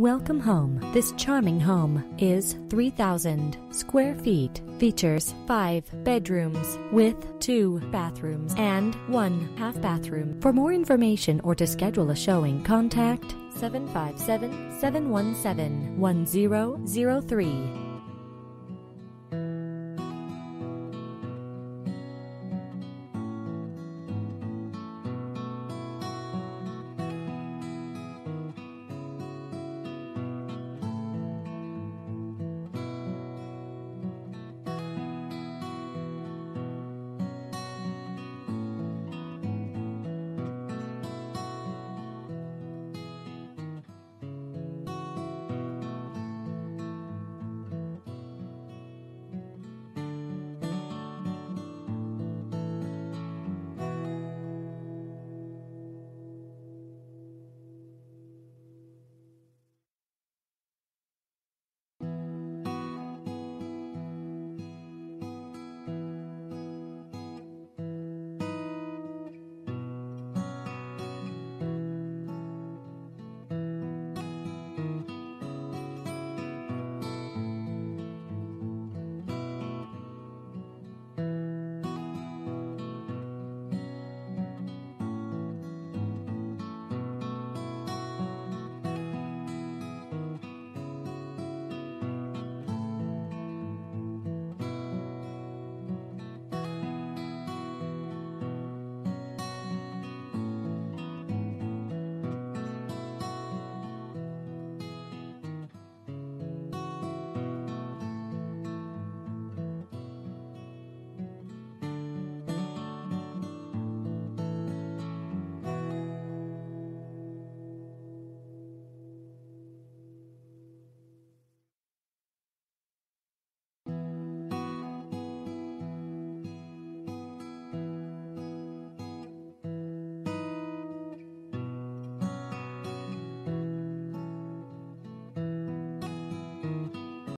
Welcome home. This charming home is 3,000 square feet. Features five bedrooms with two bathrooms and one half bathroom. For more information or to schedule a showing, contact 757 717 1003.